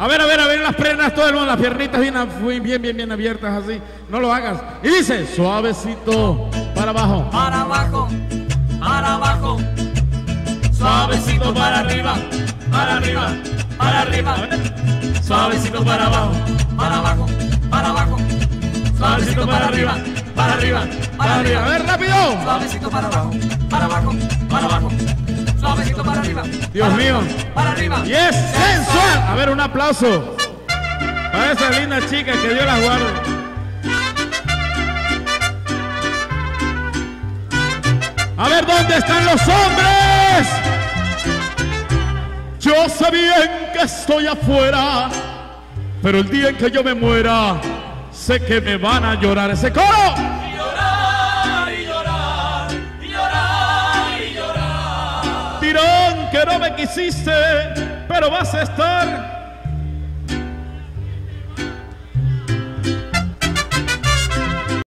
A ver, a ver, a ver las piernas, todo el mundo, las piernitas bien, bien, bien, bien abiertas así. No lo hagas. Y dice, suavecito, para abajo. Para abajo, para abajo. Suavecito para arriba, para arriba, para arriba. Suavecito para abajo, para abajo, para abajo. Suavecito para arriba, para arriba, para arriba. A ver, rápido. Suavecito para abajo, para abajo, para arriba. Dios mío. Para arriba. Y es sensual. A ver, un aplauso para esa linda chica que Dios las guarde. A ver, ¿dónde están los hombres? Yo sé bien que estoy afuera, pero el día en que yo me muera, sé que me van a llorar ese coro. Dirán que no me quisiste, pero vas a estar